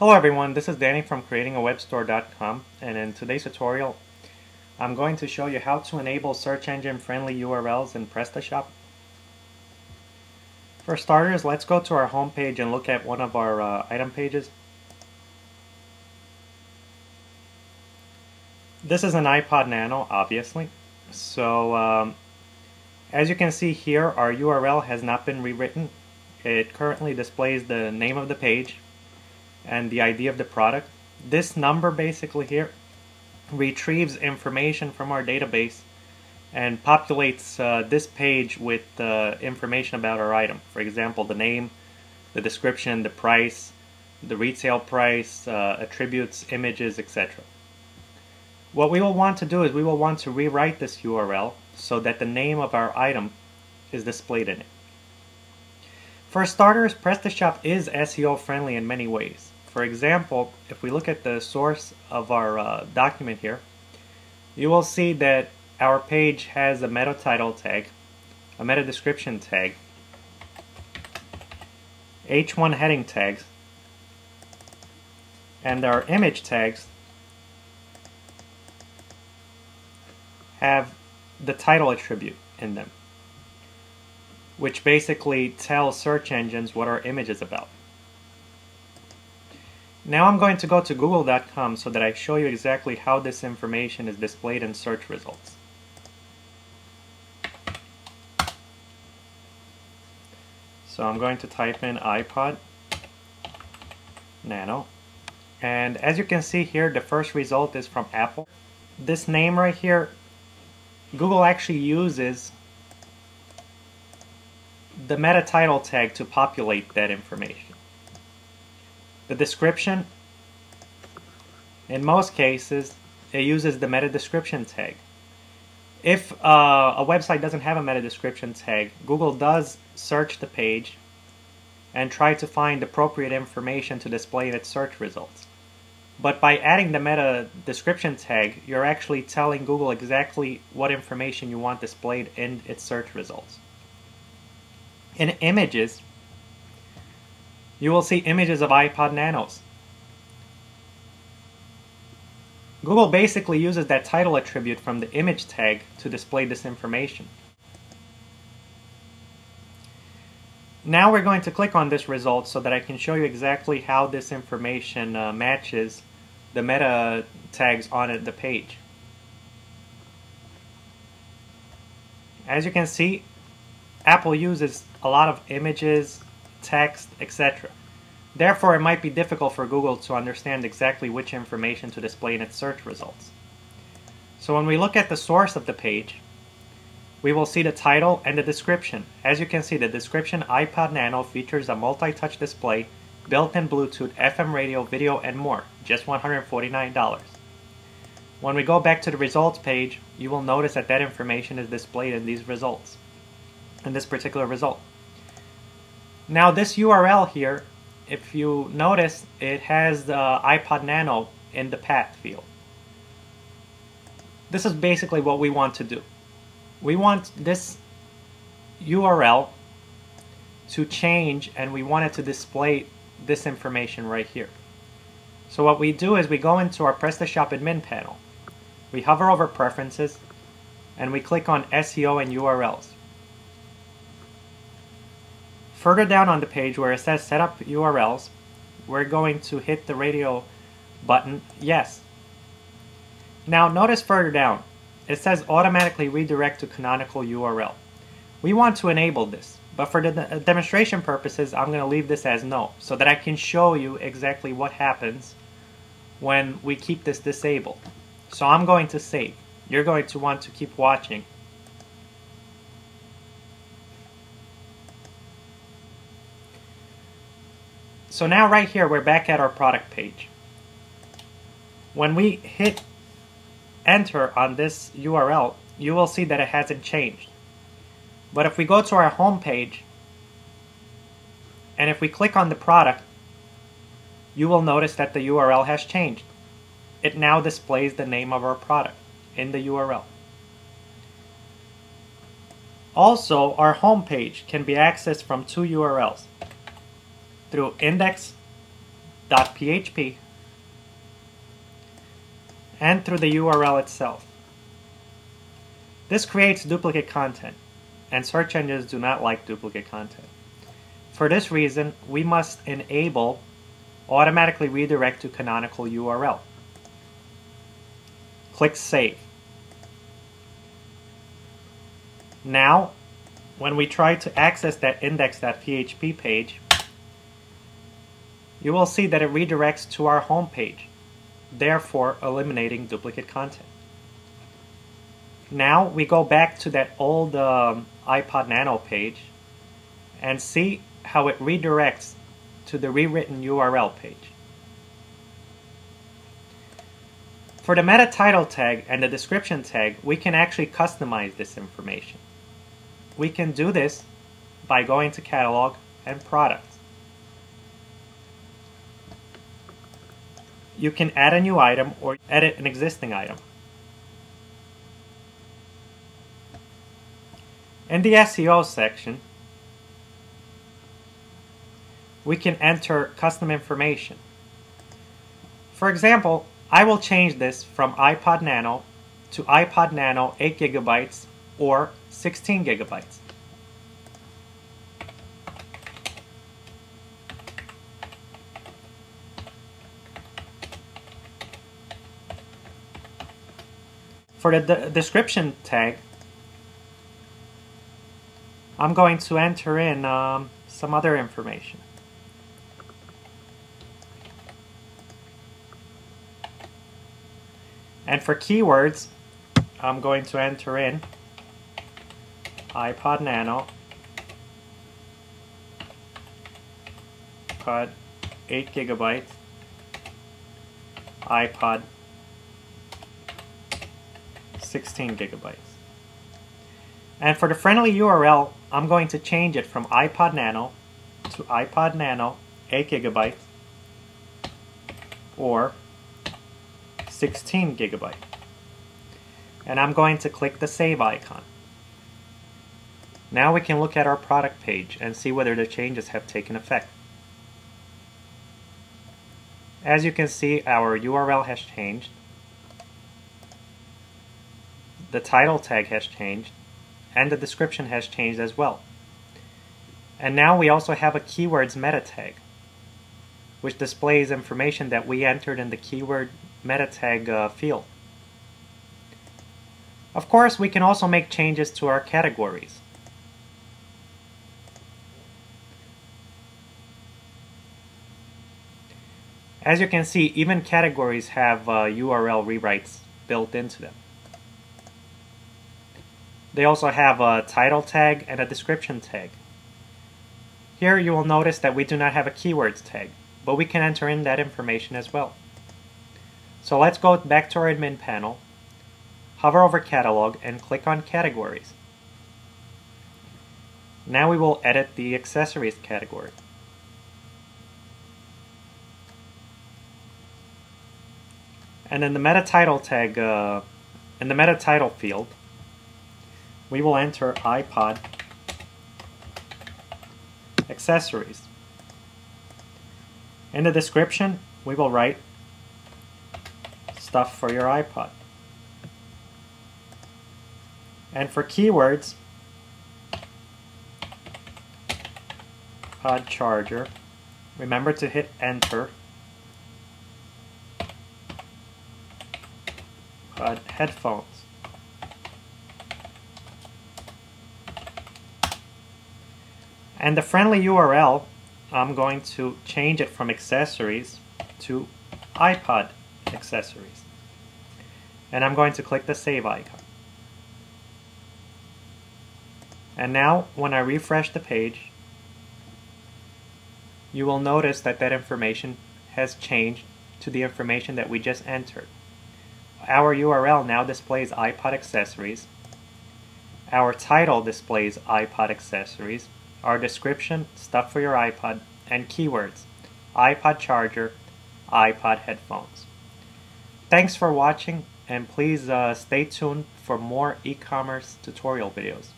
Hello everyone, this is Danny from creatingawebstore.com and in today's tutorial I'm going to show you how to enable search engine friendly URLs in PrestaShop. For starters, let's go to our home page and look at one of our uh, item pages. This is an iPod Nano, obviously. So um, as you can see here, our URL has not been rewritten. It currently displays the name of the page and the ID of the product. This number basically here retrieves information from our database and populates uh, this page with uh, information about our item. For example, the name, the description, the price, the retail price, uh, attributes, images, etc. What we will want to do is we will want to rewrite this URL so that the name of our item is displayed in it. For starters, PrestaShop is SEO friendly in many ways. For example, if we look at the source of our uh, document here, you will see that our page has a meta title tag, a meta description tag, H1 heading tags, and our image tags have the title attribute in them, which basically tells search engines what our image is about. Now I'm going to go to google.com so that I show you exactly how this information is displayed in search results. So I'm going to type in iPod Nano and as you can see here the first result is from Apple. This name right here Google actually uses the meta title tag to populate that information. The description, in most cases, it uses the meta description tag. If uh, a website doesn't have a meta description tag, Google does search the page and try to find appropriate information to display in its search results. But by adding the meta description tag, you're actually telling Google exactly what information you want displayed in its search results. In images, you will see images of iPod Nanos. Google basically uses that title attribute from the image tag to display this information. Now we're going to click on this result so that I can show you exactly how this information uh, matches the meta tags on the page. As you can see, Apple uses a lot of images, text, etc. Therefore, it might be difficult for Google to understand exactly which information to display in its search results. So when we look at the source of the page, we will see the title and the description. As you can see, the description iPod Nano features a multi-touch display built-in Bluetooth, FM radio, video, and more, just $149. When we go back to the results page, you will notice that that information is displayed in these results, in this particular result. Now this URL here, if you notice, it has the iPod Nano in the path field. This is basically what we want to do. We want this URL to change and we want it to display this information right here. So what we do is we go into our PrestaShop admin panel. We hover over preferences and we click on SEO and URLs. Further down on the page where it says set up URLs, we're going to hit the radio button yes. Now notice further down, it says automatically redirect to canonical URL. We want to enable this. But for the demonstration purposes, I'm going to leave this as no, so that I can show you exactly what happens when we keep this disabled. So I'm going to save. You're going to want to keep watching. So now right here, we're back at our product page. When we hit enter on this URL, you will see that it hasn't changed. But if we go to our home page, and if we click on the product, you will notice that the URL has changed. It now displays the name of our product in the URL. Also, our home page can be accessed from two URLs through index.php and through the URL itself. This creates duplicate content, and search engines do not like duplicate content. For this reason, we must enable automatically redirect to canonical URL. Click Save. Now, when we try to access that index.php page, you will see that it redirects to our home page, therefore eliminating duplicate content. Now we go back to that old um, iPod Nano page and see how it redirects to the rewritten URL page. For the meta title tag and the description tag, we can actually customize this information. We can do this by going to Catalog and Products. You can add a new item or edit an existing item. In the SEO section, we can enter custom information. For example, I will change this from iPod Nano to iPod Nano 8 gigabytes or 16 For the description tag, I'm going to enter in um, some other information. And for keywords, I'm going to enter in iPod Nano, iPod 8 gigabytes, iPod 16 gigabytes. And for the friendly URL, I'm going to change it from iPod Nano to iPod Nano 8 gigabytes or 16 gigabyte. And I'm going to click the save icon. Now we can look at our product page and see whether the changes have taken effect. As you can see, our URL has changed. The title tag has changed and the description has changed as well. And now we also have a keywords meta tag, which displays information that we entered in the keyword meta tag uh, field. Of course, we can also make changes to our categories. As you can see, even categories have uh, URL rewrites built into them. They also have a title tag and a description tag. Here you will notice that we do not have a keywords tag, but we can enter in that information as well. So let's go back to our admin panel, hover over catalog and click on categories. Now we will edit the accessories category. And in the meta title tag, uh, in the meta title field, we will enter iPod accessories. In the description, we will write stuff for your iPod. And for keywords, pod charger, remember to hit enter. Pod headphones. And the friendly URL, I'm going to change it from accessories to iPod accessories. And I'm going to click the save icon. And now when I refresh the page, you will notice that that information has changed to the information that we just entered. Our URL now displays iPod accessories. Our title displays iPod accessories our description, stuff for your iPod, and keywords, iPod charger, iPod headphones. Thanks for watching and please uh, stay tuned for more e-commerce tutorial videos.